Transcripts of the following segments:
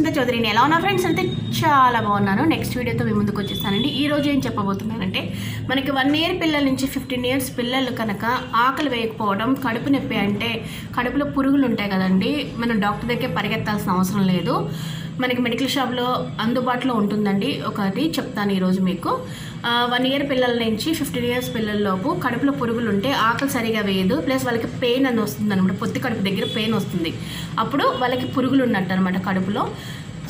చౌదరిని ఎలా ఉన్నా ఫ్రెండ్స్ అయితే చాలా బాగున్నాను. నెక్స్ట్ వీడియోతో మీ ముందుకు వచ్చేస్తానండి. ఈ రోజు ఏం చెప్పబోతున్నానంటే మనకి వన్ ఇయర్ పిల్లల నుంచి ఫిఫ్టీన్ ఇయర్స్ పిల్లలు కనుక ఆకలి వేయకపోవడం కడుపు నొప్పి అంటే కడుపులో పురుగులు ఉంటాయి కదండి మనం డాక్టర్ దగ్గర పరిగెత్తాల్సిన అవసరం లేదు. మనకి మెడికల్ షాప్లో అందుబాటులో ఉంటుందండి. ఒకటి చెప్తాను ఈరోజు మీకు. వన్ ఇయర్ పిల్లల నుంచి ఫిఫ్టీన్ ఇయర్స్ పిల్లల్లోపు కడుపులో పురుగులు ఉంటే ఆకలి సరిగా వేయదు. ప్లస్ వాళ్ళకి పెయిన్ అని వస్తుంది అనమాట పొత్తి కడుపు దగ్గర పెయిన్ వస్తుంది. అప్పుడు వాళ్ళకి పురుగులు ఉన్నట్టు అనమాట కడుపులో.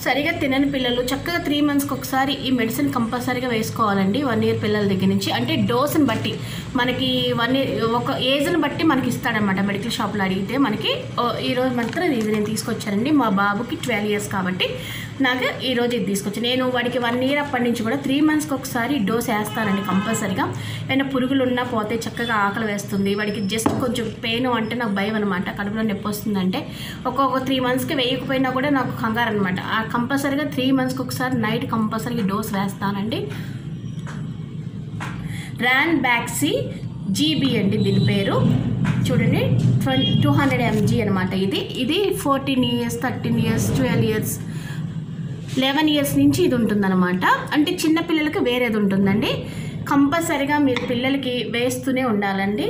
సరిగా తినని పిల్లలు చక్కగా త్రీ మంత్స్కి ఒకసారి ఈ మెడిసిన్ కంపల్సరీగా వేసుకోవాలండి వన్ ఇయర్ పిల్లల దగ్గర నుంచి. అంటే డోస్ని బట్టి మనకి వన్ ఇయర్ ఒక ఏజ్ని బట్టి మనకి ఇస్తాడనమాట మెడికల్ షాప్లో అడిగితే మనకి ఓ, ఈరోజు మాత్రం ఇది నేను తీసుకొచ్చానండి. మా బాబుకి ట్వెల్వ్ ఇయర్స్ కాబట్టి నాకు ఈరోజు ఇది తీసుకొచ్చాను నేను వాడికి వన్ ఇయర్ అప్పటి నుంచి కూడా త్రీ మంత్స్కి ఒకసారి డోస్ వేస్తానండి కంపల్సరీగా. ఏమైనా పురుగులు ఉన్నా పోతే చక్కగా ఆకలి వేస్తుంది వాడికి జస్ట్ కొంచెం పెయిన్ అంటే నాకు భయం అనమాట కడుపులో నొప్పి వస్తుందంటే ఒక్కొక్క త్రీ మంత్స్కి వేయకపోయినా కూడా నాకు కంగారు అనమాట ఆ కంపల్సరీగా త్రీ మంత్స్కి ఒకసారి నైట్ కంపల్సరీ డోస్ వేస్తానండి. ర్యాన్ బ్యాక్సీ జీబీ అండి దీని పేరు. చూడండి ట్వంటీ టూ హండ్రెడ్ ఎంజీ అనమాట ఇది. ఇది fourteen years thirteen years twelve years eleven years నుంచి ఇది ఉంటుందన్నమాట. అంటే చిన్న పిల్లలకి వేరేది ఉంటుందండి. కంపల్సరీగా మీరు పిల్లలకి వేస్తూనే ఉండాలండి.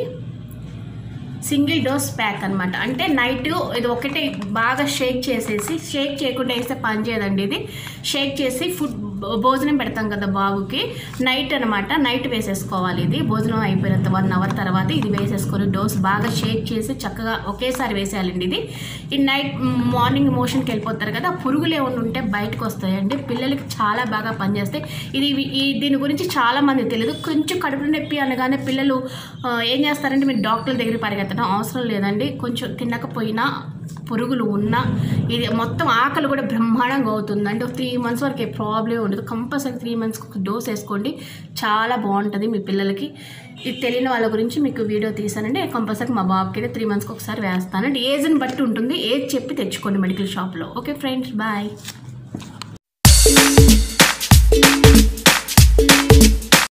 సింగిల్ డోస్ ప్యాక్ అనమాట అంటే నైట్ ఇది ఒకటే బాగా షేక్ చేసేసి షేక్ చేయకుండా వేస్తే పని చేయదండి ఇది. షేక్ చేసి ఫుడ్ భోజనం పెడతాం కదా బాబుకి. నైట్ అనమాట నైట్ వేసేసుకోవాలి ఇది. భోజనం అయిపోయినంత వన్ అవర్ తర్వాత ఇది వేసేసుకొని డోస్ బాగా షేక్ చేసి చక్కగా ఒకేసారి వేసేయాలండి ఇది. ఈ నైట్ మార్నింగ్ మోషన్కి వెళ్ళిపోతారు కదా పురుగులు ఏమైనా ఉంటే బయటకు వస్తాయండి. పిల్లలకి చాలా బాగా పనిచేస్తాయి ఇది ఈ దీని గురించి చాలామంది తెలియదు. కొంచెం కడుపు నొప్పి అనగానే పిల్లలు ఏం చేస్తారంటే మీరు డాక్టర్ దగ్గర పెట్టడం అవసరం లేదండి. కొంచెం తినకపోయినా పురుగులు ఉన్నా ఇది మొత్తం ఆకలి కూడా బ్రహ్మాండంగా అవుతుంది అంటే త్రీ మంత్స్ వరకు ఏ ప్రాబ్లం ఉండదు. కంపల్సరీ త్రీ మంత్స్కి ఒక డోస్ వేసుకోండి. చాలా బాగుంటుంది మీ పిల్లలకి. ఇది తెలియని వాళ్ళ గురించి మీకు వీడియో తీసానండి. కంపల్సరీ మా బాబుకి అయితే త్రీ మంత్స్కి ఒకసారి వేస్తానండి. ఏజ్ని బట్టి ఉంటుంది. ఏజ్ చెప్పి తెచ్చుకోండి మెడికల్ షాప్లో ఓకే ఫ్రెండ్స్ బాయ్